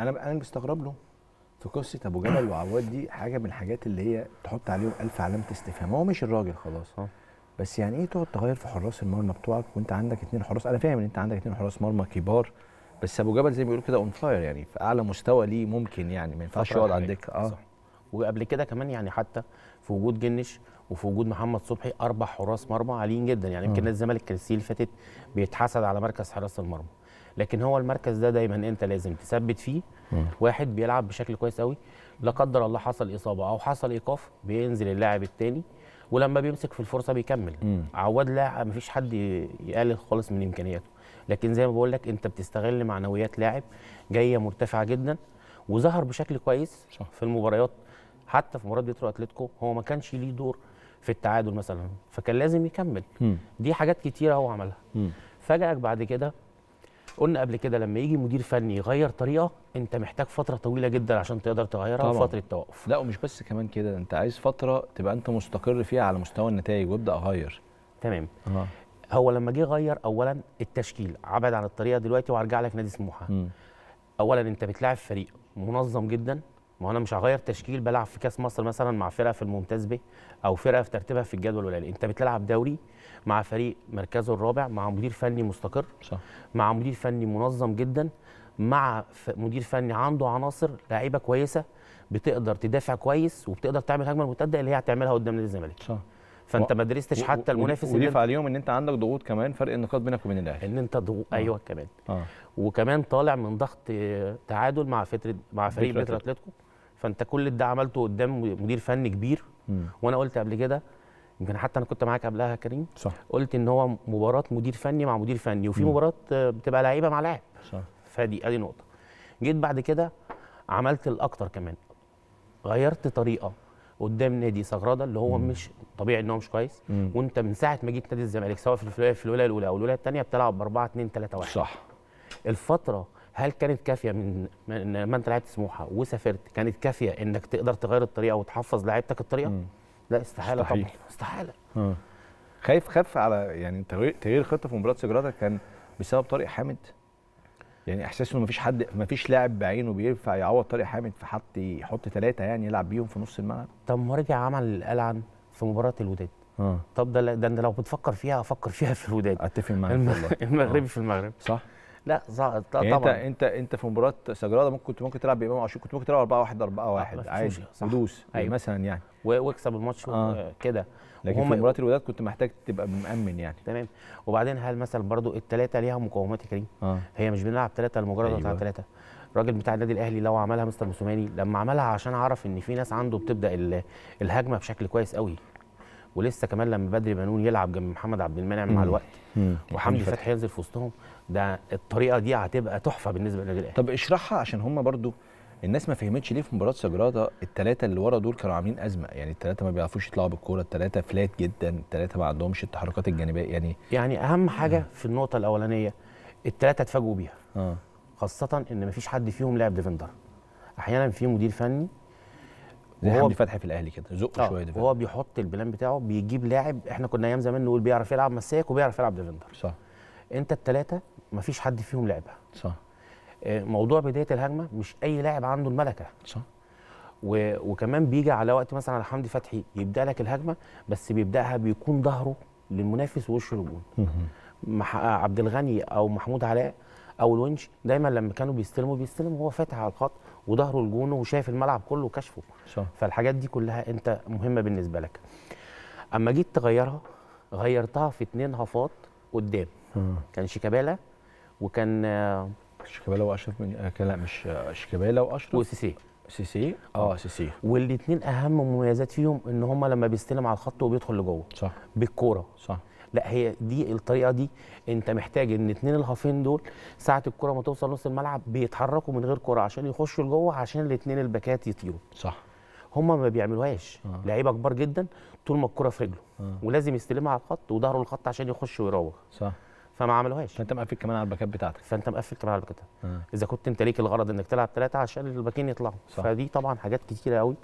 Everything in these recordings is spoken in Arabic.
أنا أنا مستغرب له. في قصة أبو جبل وعواد دي حاجة من الحاجات اللي هي تحط عليهم ألف علامة استفهام. هو مش الراجل خلاص. آه. بس يعني إيه تقعد تغير في حراس المرمى بتوعك وأنت عندك اتنين حراس؟ أنا فاهم إن أنت عندك اتنين حراس مرمى كبار بس أبو جبل زي ما بيقولوا كده on fire يعني في أعلى مستوى ليه ممكن يعني ما ينفعش يقعد على. الدكه آه. صح. وقبل كده كمان يعني حتى في وجود جنش وفي وجود محمد صبحي أربع حراس مرمى عاليين جدا. يعني يمكن الزمالك السنة اللي فاتت بيتحسد على مركز حراسه المرمى. لكن هو المركز ده دايما أنت لازم تثبت فيه واحد بيلعب بشكل كويس قوي لا قدر الله حصل إصابة أو حصل إيقاف بينزل اللاعب الثاني ولما بيمسك في الفرصة بيكمل مم. عواد لاعب مفيش حد يقلل خالص من إمكانياته لكن زي ما بقول لك أنت بتستغل معنويات لاعب جاية مرتفعة جدا وظهر بشكل كويس صح. في المباريات حتى في مباراة ديترو أتلتيكو هو ما كانش ليه دور في التعادل مثلا فكان لازم يكمل مم. دي حاجات كتيرة هو عملها مم. فاجئك بعد كده قلنا قبل كده لما يجي مدير فني يغير طريقة انت محتاج فترة طويلة جدا عشان تقدر تغيرها طبعاً. فترة توقف. لا ومش بس كمان كده انت عايز فترة تبقى انت مستقر فيها على مستوى النتائج وابدأ أغير. تمام. آه هو لما جه غير اولا التشكيل عبد عن الطريقة دلوقتي وهرجع لك نادي سموحة. اولا انت بتلاعب فريق منظم جدا ما أنا مش هغير تشكيل بلعب في كاس مصر مثلا مع فرقة في الممتاز ب أو فرقة في ترتيبها في الجدول القليل. انت بتلعب دوري مع فريق مركزه الرابع مع مدير فني مستقر صح. مع مدير فني منظم جدا مع مدير فني عنده عناصر لعيبة كويسة بتقدر تدافع كويس وبتقدر تعمل هجمة مرتده اللي هي هتعملها قدام نادي الزمالك. صح. فأنت و- ما درستش حتى المنافس اللي وضيف عليهم إن أنت عندك ضغوط كمان فرق النقاط بينك وبين الأهلي. إن أنت ضغو... أيوه كمان. آه. وكمان طالع من ضغط آه، تعادل مع فتره مع فريق بيترو أتلتيكو. فانت كل ده عملته قدام مدير فني كبير. مم. وأنا قلت قبل كده يمكن حتى أنا كنت معاك قبلها يا كريم صح. قلت ان هو مباراة مدير فني مع مدير فني وفي مباراة بتبقى لعيبة مع لاعب. صح. فدي ادي نقطة. جيت بعد كده عملت الأكتر كمان. غيرت طريقة قدام نادي سجراده اللي هو مش طبيعي إن هو مش كويس. مم. وأنت من ساعة ما جيت نادي الزمالك سواء في الولايه في الولاية الأولى أو الولاية الثانية بتلعب ب 4 2 3 1 صح. الفترة هل كانت كافية من من ما انت لعبت سموحة وسافرت كانت كافية انك تقدر تغير الطريقة وتحفظ لعيبتك الطريقة؟ مم. لا استحالة. طبعا استحالة. آه. خايف خاف على يعني تغيير خطة في مباراة سجراده كان بسبب طارق حامد. يعني إحساس إنه مفيش حد مفيش لاعب بعينه بينفع يعوض طارق حامد في حط يحط ثلاثة يعني يلعب بيهم في نص الملعب. طب ما رجع عمل القلعن في مباراة الوداد. آه. طب ده ده أنت لو بتفكر فيها أفكر فيها في الوداد. أتفق معاك والله. المغربي في المغرب. صح. لا يعني انت طبعا انت انت في مباراة سجراده ممكن كنت ممكن تلعب بإمام عاشور كنت ممكن تلعب 4 1 4 1 مفيش عادي. ودوس أيوة. مثلا يعني واكسب الماتش آه. آه. كده لكن في مباراة الوداد كنت محتاج تبقى مأمن يعني تمام وبعدين هل مثلا برضو الثلاثه ليها مقومات يا كريم آه هي مش بنلعب ثلاثة لمجرد أيوة. ثلاثة الراجل بتاع النادي الأهلي لو عملها مستر موسوماني لما عملها عشان عرف إن في ناس عنده بتبدأ ال- الهجمة بشكل كويس قوي ولسه كمان لما بدري بنون يلعب جنب محمد عبد المنعم مع مم. الوقت. مم. وحمدي فتحي ينزل في وسطهم. ده الطريقة دي هتبقى تحفة بالنسبة للنادي الأهلي. طب اشرحها عشان هم برضو الناس ما فهمتش ليه في مباراة سجراده الثلاثه اللي ورا دول كانوا عاملين أزمة. يعني الثلاثه ما بيعرفوش يطلعوا بالكورة الثلاثه فلات جدا الثلاثه ما عندهمش التحركات الجانبية. يعني يعني أهم حاجة في النقطة الأولانية الثلاثه اتفاجئوا بيها. آه. خاصة إن مفيش حد فيهم لاعب ديفندر. أحيانا في مدير فني زي وهو- حمدي فتحي في الأهلي كده زق شوية آه دفاع وهو بيحط ال plan بتاعه بيجيب لاعب إحنا كنا أيام زمان نقول بيعرف يلعب مساك وبيعرف يلعب defender. صح. انت الثلاثه مفيش حد فيهم لعبها. صح. آه، موضوع بداية الهجمة مش أي لاعب عنده الملكة. صح. و... وكمان بيجي على وقت مثلا على حمدي فتحي يبدأ لك الهجمة بس بيبدأها بيكون ظهره للمنافس ووشه للجون مح... عبد الغني أو محمود علاء أو الونش دايما لما كانوا بيستلموا بيستلم وهو فاتح على الخط وظهره لجونه وشايف الملعب كله وكشفه صح فالحاجات دي كلها انت مهمة بالنسبة لك. أما جيت تغيرها غيرتها في اتنين هافات قدام. كان شيكابالا وكان آه، شيكابالا وأشرف من آه كان- لا مش آه، شيكابالا وأشرف. وسيسي. سيسي؟ آه سيسي. والاثنين أهم مميزات فيهم إن هم لما بيستلم على الخط وبيدخل لجوه. صح. بالكورة. صح. لا هي دي الطريقة دي. انت محتاج ان اتنين الهافين دول ساعة الكرة ما توصل نص الملعب بيتحركوا من غير كرة عشان يخشوا لجوه عشان الاثنين الباكات يطيروا. صح. هم ما بيعملوهاش. آه. لعيبة كبار جدا طول ما الكرة في رجله. آه. ولازم يستلمها على الخط وظهره للخط عشان يخش ويراوغ صح. فما عملوهاش. فانت مقفل كمان على الباكات بتاعتك. فانت مقفل كمان على كده آه. إذا كنت انت ليك الغرض إنك تلعب ثلاثة عشان الباكين يطلعوا. صح. فدي طبعا حاجات كتيرة قوي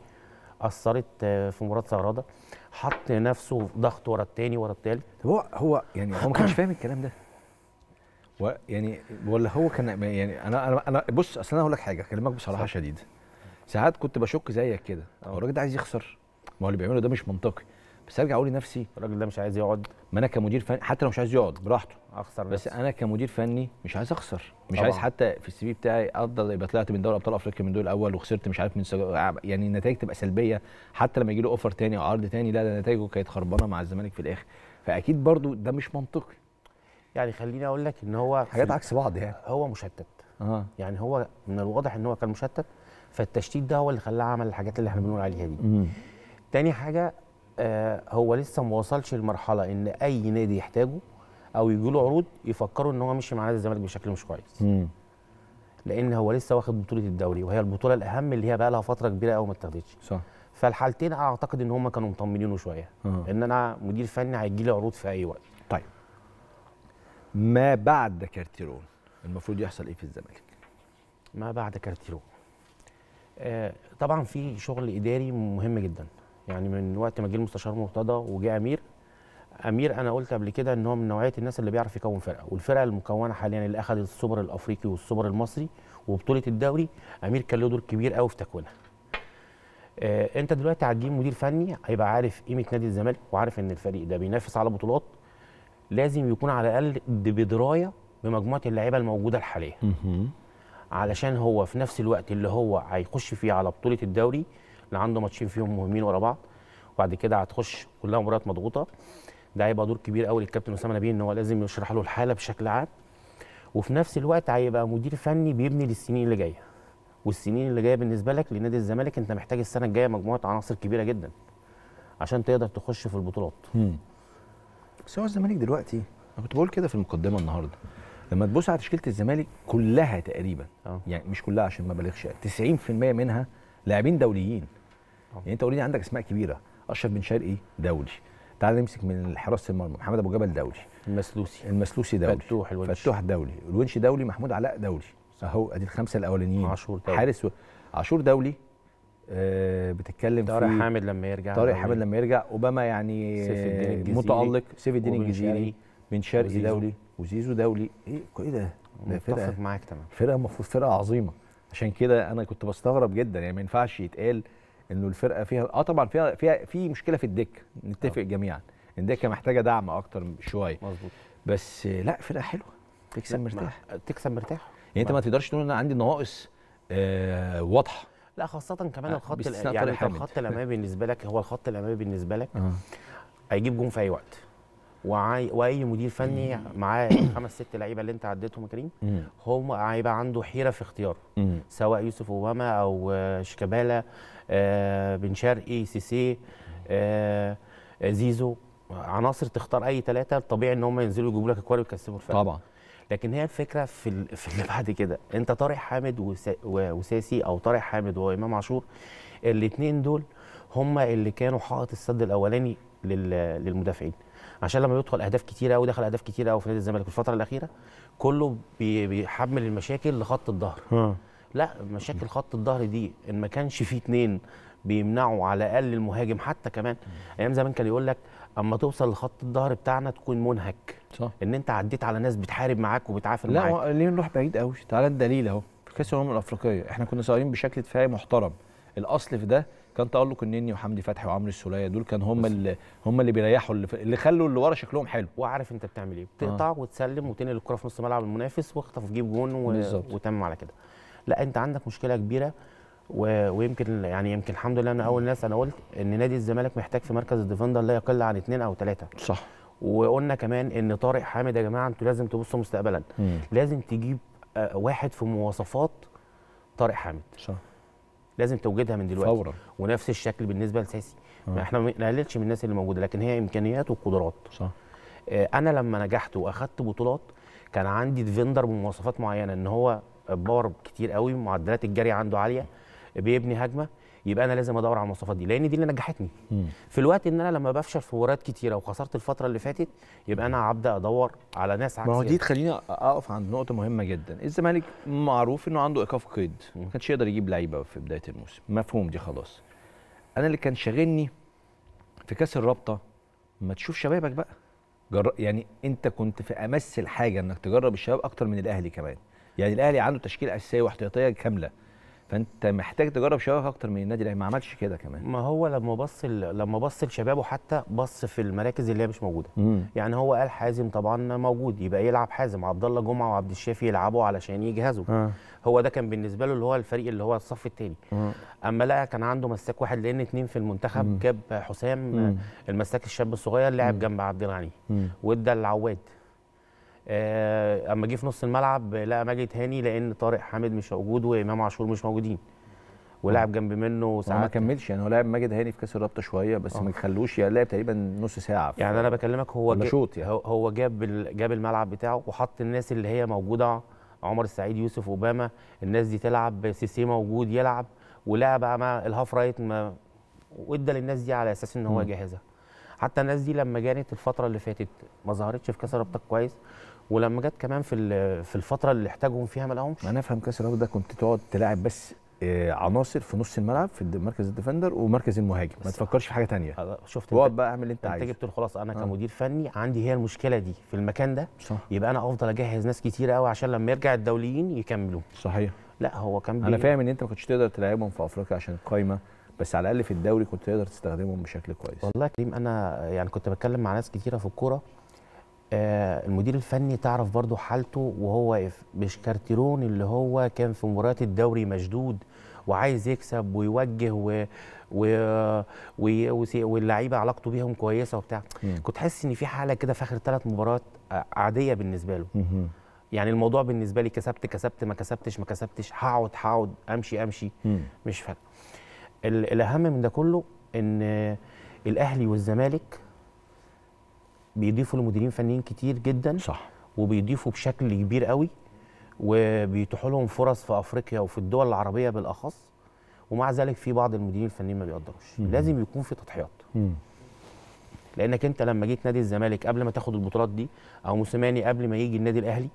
أثرت آه، في مباراه سهراده حط نفسه في ضغط ورا الثاني ورا الثالث طب هو هو يعني هو ما كانش فاهم الكلام ده. ويعني ولا هو كان يعني أنا أنا أنا بص أصل أنا هقول لك حاجة اكلمك بصراحة شديده ساعات كنت بشك زيك كده هو الراجل ده عايز يخسر. ما هو اللي بيعمله ده مش منطقي. بس ارجع أقول لنفسي الراجل ده مش عايز يقعد. ما أنا كمدير فني حتى لو مش عايز يقعد براحته. اخسر بس نفسي. أنا كمدير فني مش عايز اخسر. مش طبعاً. عايز حتى في السي في بتاعي افضل يبقى طلعت من دوري ابطال افريقيا من دول الأول وخسرت مش عارف من سج... يعني النتائج تبقى سلبية. حتى لما يجي له اوفر تاني أو عرض تاني لا ده نتائجه كانت خربانة مع الزمالك في الآخر. فأكيد برضو ده مش منطقي. يعني خليني أقول لك إن هو حاجات عكس بعض يعني. هو مشتت. آه يعني هو من الواضح إن هو كان مشتت فالتشتيت ده هو اللي خلاه عمل الحاجات اللي إحنا بنقول عليها دي. أمم. تاني حاجة آه هو لسه ما وصلش لمرحلة إن أي نادي يحتاجه أو يجي له عروض يفكروا إن هو مشي مع نادي الزمالك بشكل مش كويس. لأن هو لسه واخد بطولة الدوري وهي البطولة الأهم اللي هي بقى لها فترة كبيرة قوي ما اتاخدتش. صح. فالحالتين أنا أعتقد إن هم كانوا مطمنينه شوية. آه. إن أنا مدير فني هيجي لي عروض في أي وقت. طيب. ما بعد كارتيرون؟ المفروض يحصل إيه في الزمالك؟ ما بعد كارتيرو آه طبعا في شغل إداري مهم جدا. يعني من وقت ما جه المستشار مرتضى وجه أمير أمير أنا قلت قبل كده إن هو من نوعية الناس اللي بيعرف يكون فرقة والفرقة المكونة حاليا اللي اخذت السوبر الأفريقي والسوبر المصري وبطولة الدوري أمير كان له دور كبير قوي في تكوينها. آه أنت دلوقتي هتجيب مدير فني هيبقى عارف قيمة نادي الزمالك وعارف إن الفريق ده بينافس على بطولات لازم يكون على الأقل بدراية بمجموعة اللعيبة الموجودة الحالية. علشان هو في نفس الوقت اللي هو هيخش فيه على بطولة الدوري اللي عنده ماتشين فيهم مهمين ورا بعض وبعد كده هتخش كلها مباريات مضغوطة. ده هيبقى دور كبير قوي للكابتن أسامة نبيه إن هو لازم يشرح له الحالة بشكل عام. وفي نفس الوقت هيبقى مدير فني بيبني للسنين اللي جاية. والسنين اللي جاية بالنسبة لك لنادي الزمالك أنت محتاج السنة الجاية مجموعة عناصر كبيرة جدا عشان تقدر تخش في البطولات. بس هو الزمالك دلوقتي أنا كنت بقول كده في المقدمة النهارده. لما تبص على تشكيلة الزمالك كلها تقريبا آه. يعني مش كلها عشان ما بلغش 90% منها لاعبين دوليين. يعني انت اوريدي عندك اسماء كبيرة. أشرف بن شرقي دولي. تعال نمسك من حراسه المرمى. محمد أبو جبل دولي. المسلوسي. المسلوسي دولي. فتوح الونش. فتوح دولي. الونش دولي محمود علاء دولي. أهو أدي الخمسة الأولانيين. عاشور دولي. حارس و... عاشور دولي. آه بتتكلم طارق في حامد لما يرجع. طارق دولي. حامد لما يرجع. أوباما يعني سيف الدين متألق. سيف الدين الجزيري. بن شرقي. دولي. وزيزو دولي. إيه إيه ده. ده فرقة. متفق معاك تمام. فرقة المفروض فرقة عظيمة. عشان كده أنا كنت بستغرب جدا يعني ما ينفعش يتقال إنه الفرقة فيها آه طبعا فيها فيها في مشكلة في الدك نتفق جميعا. الدكة محتاجة دعم أكتر شوية. مظبوط. بس لا فرقة حلوة. تكسب مرتاح. تكسب مرتاح. يعني أنت ما تقدرش تقول إن أنا عندي نواقص آه واضحة. لا خاصة كمان آه، الخط يعني. الخط الأمامي بالنسبة لك هو الخط الأمامي بالنسبة لك. آه. هيجيب جون في أي وقت. وأي مدير فني معاه خمس ست لعيبة اللي أنت عديتهم يا كريم هم هيبقى عنده حيرة في اختياره. سواء يوسف أوباما أو آه، شيكابالا آه، بن شرقي سيسي آه، زيزو. عناصر تختار أي ثلاثة الطبيعي إن هم ينزلوا يجيبوا لك الكورة ويكسبوا الفرق. طبعا. لكن هي الفكرة في في اللي بعد كده. انت طارق حامد وسا- وساسي أو طارق حامد وامام عاشور الاثنين دول هم اللي كانوا حائط السد الأولاني لل- للمدافعين. عشان لما يدخل أهداف كتيره قوي دخل أهداف كتيره قوي في نادي الزمالك في الفترة الأخيرة كله بي- بيحمل المشاكل لخط الظهر. لا مشاكل خط الظهر دي إن ما كانش فيه اتنين بيمنعوا على الأقل المهاجم حتى كمان. أيام زمان كان يقول لك أما توصل لخط الظهر بتاعنا تكون منهك. صح. إن أنت عديت على ناس بتحارب معاك وبتعافر لا معاك. هو ليه نروح بعيد قوي تعالى الدليل أهو. في كأس الأمم الأفريقية إحنا كنا صايرين بشكل دفاعي محترم. الأصل في ده كان تألق النني وحمدي فتحي وعمرو السولية دول كان هم اللي هم اللي بيريحوا اللي, خلوا اللي ورا شكلهم حلو. وعارف انت بتعمل إيه؟ بتقطع وتسلم وتنقل الكرة في نص ملعب المنافس واخطف جيب جون و... وتمم على كده. لا انت عندك مشكلة كبيرة و... ويمكن يعني يمكن الحمد لله أنا اول ناس أنا قلت ان نادي الزمالك محتاج في مركز الديفندر لا يقل عن اثنين أو ثلاثة صح. وقلنا كمان ان طارق حامد يا جماعة أنتوا لازم تبصوا مستقبلا. مم. لازم تجيب آه، واحد في مواصفات طارق حامد. صح. لازم توجدها من دلوقتي. فورا. ونفس الشكل بالنسبة لساسي. آه. ما إحنا ما نقللش من الناس اللي موجودة لكن هي إمكانيات وقدرات. صح. آه، أنا لما نجحت وأخدت بطولات كان عندي defender بمواصفات معينة إن هو power كتير قوي معدلات الجري عنده عالية بيبني هجمة. يبقى أنا لازم أدور على المواصفات دي لأن دي اللي نجحتني. مم. في الوقت إن أنا لما بفشل في مباريات كتيرة وخسرت الفترة اللي فاتت يبقى أنا هبدأ أدور على ناس عكسي ما هو دي تخليني أقف عند نقطة مهمة جدا. الزمالك معروف إنه عنده إيقاف قيد ما كانش يقدر يجيب لعيبة في بداية الموسم. مفهوم دي خلاص. أنا اللي كان شاغلني في كأس الرابطة ما تشوف شبابك بقى. جر... يعني أنت كنت في أمس الحاجة إنك تجرب الشباب أكتر من الأهلي كمان. يعني الأهلي عنده تشكيلة أساسية واحتياطية كاملة. فانت محتاج تجرب شبابك أكتر من النادي الاهلي ما عملش كده كمان. ما هو لما بص لما بص لشبابه حتى بص في المراكز اللي هي مش موجودة. امم يعني هو قال حازم طبعا موجود يبقى يلعب حازم عبد الله جمعة وعبد الشافي يلعبوا علشان يجهزوا آه. هو ده كان بالنسبة له اللي هو الفريق اللي هو الصف الثاني أما لقى كان عنده مساك واحد لأن اتنين في المنتخب مم. جاب حسام مم. المساك الشاب الصغير لعب جنب عبد الغني وإدى العواد آه، أما جه في نص الملعب لقى ماجد هاني لأن طارق حامد مش موجود وإمام عاشور مش موجودين ولعب جنب منه هو ما ساعات كملش يعني هو لعب ماجد هاني في كأس الرابطة شوية بس آه. ما خلوش يعني لعب تقريبا نص ساعة يعني أنا بكلمك هو شوط يعني. هو- جاب جاب الملعب بتاعه وحط الناس اللي هي موجودة عمر السعيد يوسف أوباما الناس دي تلعب سيسي موجود يلعب ولعب مع ال half right ما وإدى للناس دي على أساس إن هو مم. يجهزها حتى الناس دي لما جت الفترة اللي فاتت ما ظهرتش في كأس الرابطة كويس ولما جت كمان في في الفترة اللي احتاجهم فيها ما لقاهمش. ما أنا أفهم كأس الرابطه ده كنت تقعد تلاعب بس آه، عناصر في نص الملعب في مركز ال defender ومركز المهاجم. ما تفكرش في حاجة تانية. آه، شفت واقعد أنت, بقى اعمل اللي أنت أنت عايزه. جبت الخلاصة. أنا آه. كمدير فني عندي هي المشكلة دي في المكان ده. صح. يبقى أنا أفضل أجهز ناس كتير قوي عشان لما يرجع الدوليين يكملوا. صحيح. لا هو كان أنا فاهم إن أنت ما كنتش تقدر تلعبهم في أفريقيا عشان القايمة بس على الأقل في الدوري كنت تقدر تستخدمهم بشكل كويس. والله يا كريم أنا يعني كنت بتكلم مع ناس كتيرة في الكورة المدير الفني تعرف برضو حالته وهو واقف مش كارتيرون اللي هو كان في مباريات الدوري مشدود وعايز يكسب ويوجه و و و واللعيبة علاقته بيهم كويسة وبتاع مم. كنت حاسس إن في حالة كده في آخر ثلاث مباريات آه، عادية بالنسبة له مهم. يعني الموضوع بالنسبة لي كسبت كسبت ما كسبتش ما كسبتش هقعد هقعد أمشي أمشي مم. مش فارقه ال- الأهم من ده كله إن الأهلي والزمالك بيضيفوا لمديرين فنيين كتير جدا صح. وبيضيفوا بشكل كبير قوي وبيتيحوا لهم فرص في أفريقيا وفي الدول العربية بالأخص ومع ذلك في بعض المديرين الفنيين ما بيقدروش. لازم يكون في تضحيات. مم. لأنك أنت لما جيت نادي الزمالك قبل ما تاخد البطولات دي أو موسيماني قبل ما يجي النادي الأهلي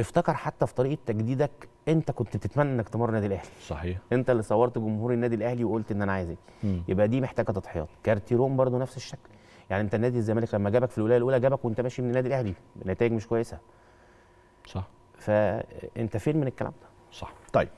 افتكر حتى في طريقة تجديدك أنت كنت بتتمنى إنك تمر النادي الأهلي. صحيح. أنت اللي صورت جمهور النادي الأهلي وقلت إن أنا عايز. يبقى دي محتاجة تضحيات. كارتيرون برضو نفس الشكل. يعني انت نادي الزمالك لما جابك في الولاية الأولى جابك وانت ماشي من النادي الأهلي بنتائج مش كويسة. صح. فانت فين من الكلام ده؟ صح. طيب.